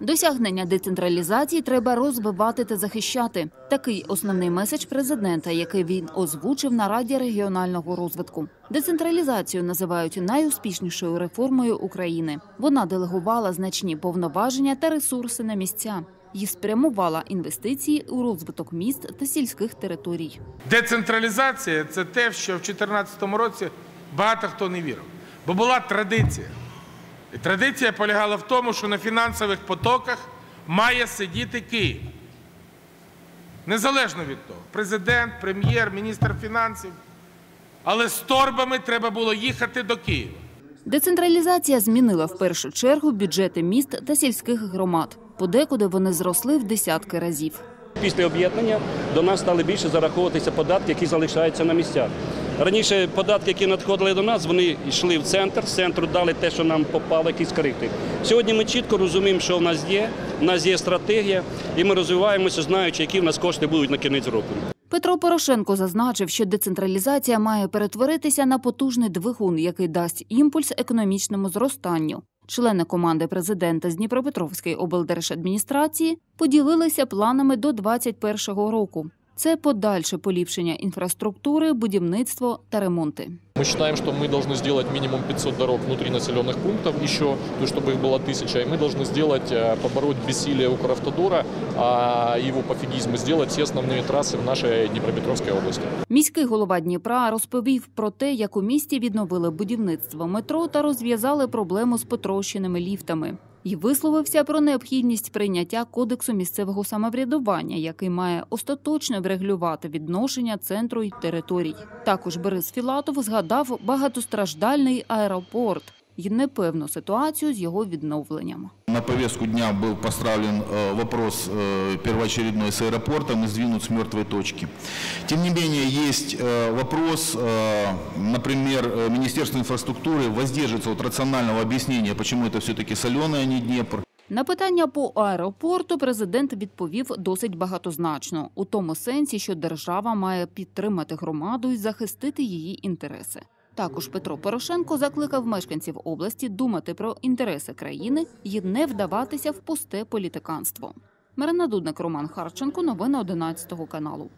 Досягнення децентралізації треба розвивати та захищати. Такий основний меседж президента, який він озвучив на Раді регіонального розвитку. Децентралізацію називають найуспішнішою реформою України. Вона делегувала значні повноваження та ресурси на місця і спрямувала інвестиції у розвиток міст та сільських територій. Децентралізація це те, що в 2014 році багато хто не вірив. Бо була традиція. І традиція полягала в тому, що на фінансових потоках має сидіти Київ. Незалежно від того, президент, прем'єр, міністр фінансів. Але з торбами треба було їхати до Києва. Децентралізація змінила в першу чергу бюджети міст та сільських громад. Подекуди вони зросли в десятки разів. Після об'єднання до нас стали більше зараховуватися податки, які залишаються на місцях. Раніше податки, які надходили до нас, вони йшли в центр, з центру дали те, що нам попало, якісь коректи. Сьогодні ми чітко розуміємо, що в нас є, в нас є стратегія, і ми розвиваємося, знаючи, які в нас кошти будуть на кінець року. Петро Порошенко зазначив, що децентралізація має перетворитися на потужний двигун, який дасть імпульс економічному зростанню. Члени команди президента з Дніпропетровської облдержадміністрації поділилися планами до 2021 року Це подальше поліпшення інфраструктури, будівництво та ремонти. Мы считаем, что мы должны сделать минимум 500 дорог внутри населенных пунктов еще, то, чтобы их было тысяча. И мы должны сделать, э, побороть бессилие Укравтодора, а его пофигизм, и сделать все основные трассы в нашей Днепропетровской области. Міський голова Дніпра розповів про те, як у місті відновили будівництво метро та розв'язали проблему з потрощеними ліфтами. І висловився про необхідність прийняття кодексу місцевого самоврядування, який має остаточно врегулювати відношення центру й територій. Також Борис Філатов згадав багатостраждальний аеропорт і непевну ситуацію з його відновленням На повестку дня был поставлен э, вопрос э, первоочередной с аэропортом и сдвинут с мертвой точки. Тем не менее, есть э, вопрос, э, например, э, Министерство инфраструктуры воздерживается от рационального объяснения, почему это все-таки соленый, а не Днепр. На питання по аеропорту президент відповів досить багатозначно, у тому сенсі, що держава має підтримати громаду і захистити її інтереси. Також Петро Порошенко закликав мешканців області думати про інтереси країни і не вдаватися в пусте політиканство. Марина Дудник, Роман Харченко, новини 11 каналу.